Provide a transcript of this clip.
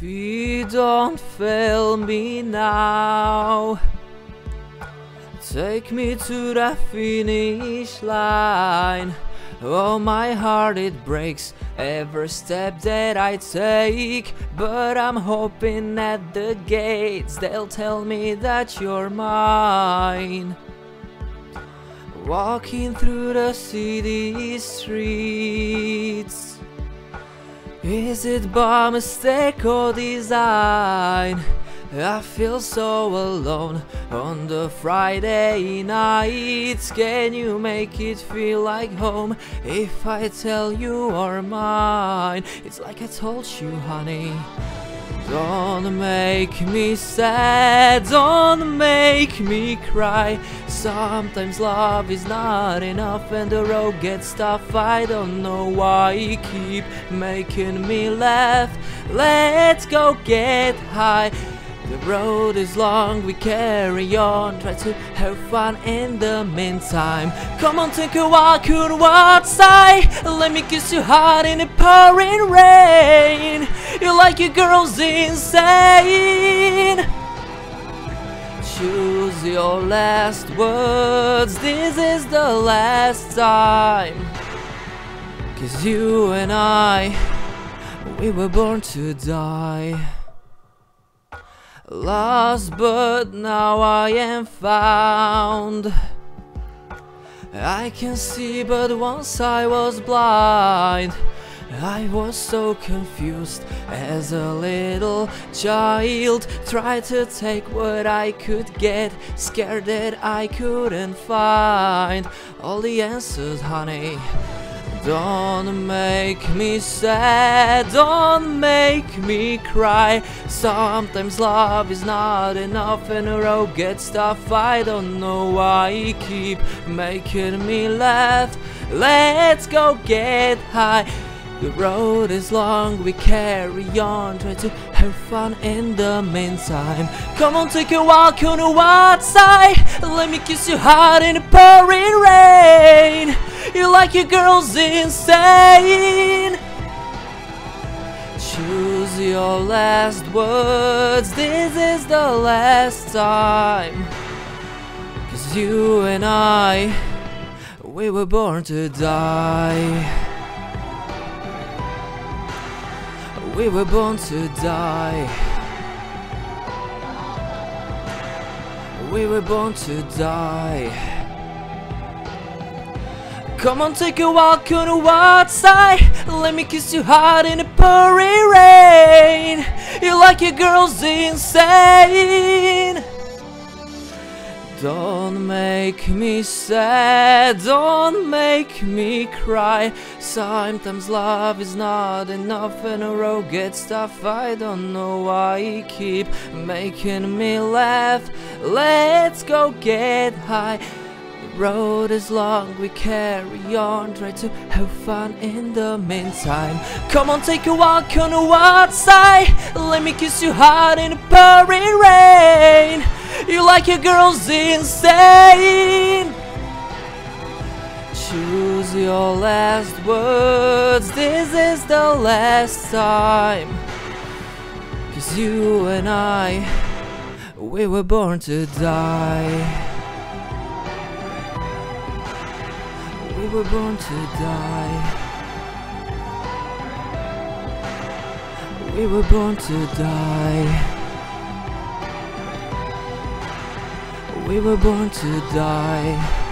Feet don't fail me now. Take me to the finish line. Oh, my heart it breaks every step that I take. But I'm hoping at the gates they'll tell me that you're mine. Walking through the city streets. Is it by mistake or design? I feel so alone on the Friday nights. Can you make it feel like home if I tell you are mine? It's like I told you, honey. Don't make me sad, don't make me cry. Sometimes love is not enough and the road gets tough. I don't know why you keep making me laugh. Let's go get high. The road is long, we carry on, try to have fun in the meantime. Come on, take a walk on outside, let me kiss you hard in the pouring rain. You're like your girls insane. Choose your last words, this is the last time. Cause you and I, we were born to die. Lost, but now I am found. I can see, but once I was blind. I was so confused as a little child. Tried to take what I could get, scared that I couldn't find all the answers, honey. Don't make me sad, don't make me cry. Sometimes love is not enough and the road gets tough. I don't know why you keep making me laugh. Let's go get high. The road is long, we carry on, try to have fun in the meantime. Come on, take a walk on the outside. Let me kiss you hard in the pouring rain. You like your girls insane. Choose your last words, this is the last time. Cause you and I, we were born to die. We were born to die. We were born to die. Come on, take a walk on the outside. Let me kiss you hard in the pouring rain. You like your girls insane. Don't make me sad, don't make me cry. Sometimes love is not enough and the road gets tough. I don't know why you keep making me laugh. Let's go get high. The road is long, we carry on, try to have fun in the meantime. Come on, take a walk on the outside. Let me kiss you hard in the pouring rain. You like your girls insane. Choose your last words, this is the last time. Cause you and I, we were born to die. We were born to die. We were born to die. We were born to die.